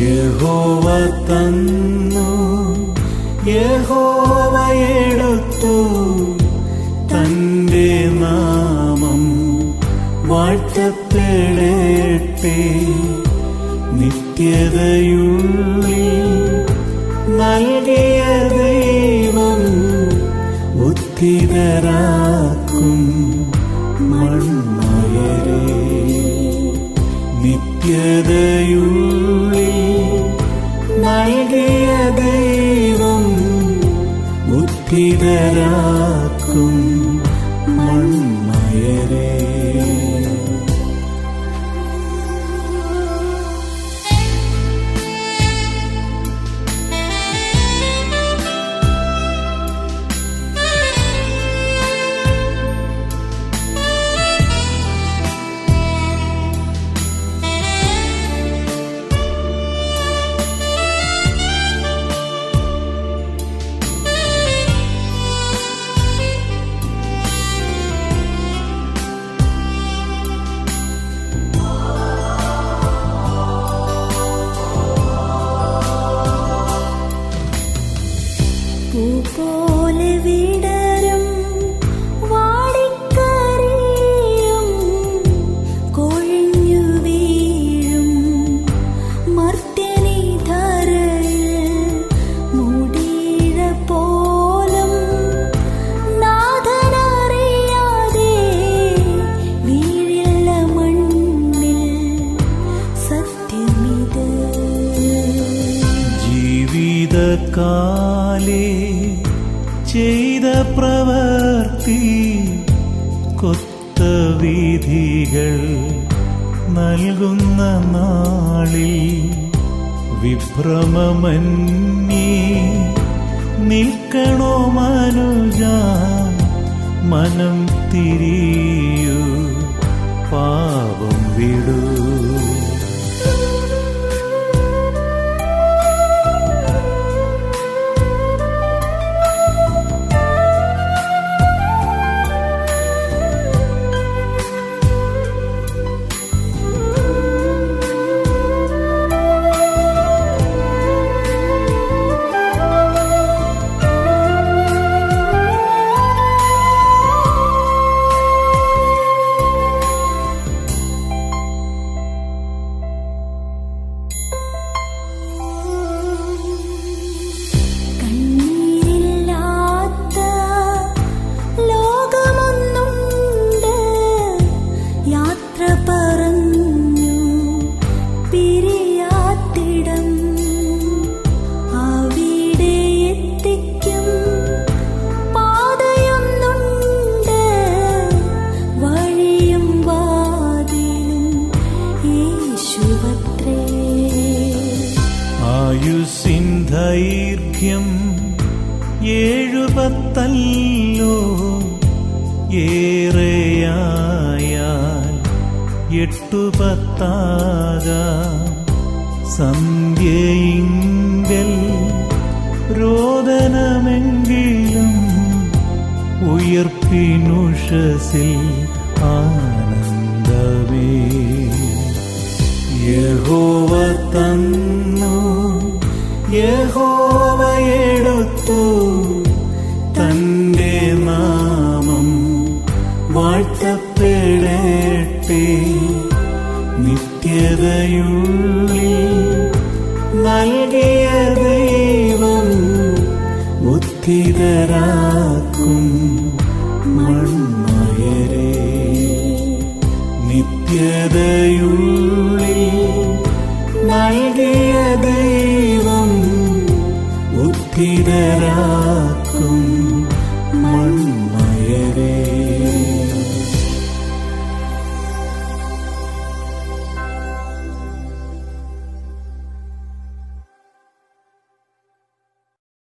യഹോവ തന്നു. യഹോവ എടുത്തു. തന്റെ നാമം വാഴ്ത്തപ്പെടട്ടെ. നിത്യതയുള്ളിൽ നൽകിയ ദൈവം ഉത്തിതരാക്കും മൺമയരെ. നിത്യതയുള്ളിൽ നൽകിയ ദൈവം ഉത്തിതരാക്കും മൺമയരെ ജീവിതകാലേ ചെയ്ത പ്രവർത്തി കൊത്ത വിധികൾ നൽകുന്ന നാളിൽ വിഭ്രമമന്യേ നിൽക്കണോ മനുജ മനം തിരിയൂ ആയുസിൻ ദൈർഘ്യം ഏഴുപത്തല്ലോ ഏറെയായാൽ എട്ടുപത്താകാം. സന്ധ്യയിങ്കൽ രോദനമെങ്കിലും ഉയർപ്പിനുഷസിൽ ആനന്ദമേ. യഹോവ തന്നു വാഴ്ത്തപ്പെടട്ടെ നിത്യതയുള്ളിൽ നൽകിയ ദൈവം ബുദ്ധിതരാക്കും മൺമയരെ. നിത്യതയുള്ളിൽ നൽകിയ ദൈവം ഉത്തിതരാ